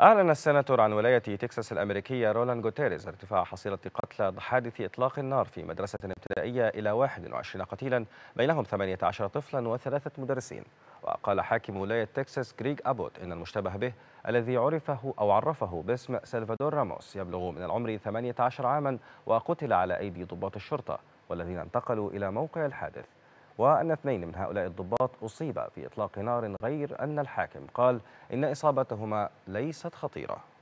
أعلن السيناتور عن ولاية تكساس الأمريكية رولان جوتيريز ارتفاع حصيلة قتلى حادث إطلاق النار في مدرسة ابتدائية إلى 21 قتيلا بينهم 18 طفلا وثلاثة مدرسين. وقال حاكم ولاية تكساس غريغ أبوت إن المشتبه به الذي عرفه أو عرفه باسم سلفادور راموس يبلغ من العمر 18 عاما وقتل على أيدي ضباط الشرطة والذين انتقلوا إلى موقع الحادث. وأن اثنين من هؤلاء الضباط أصيبا في إطلاق نار غير أن الحاكم قال إن إصابتهما ليست خطيرة.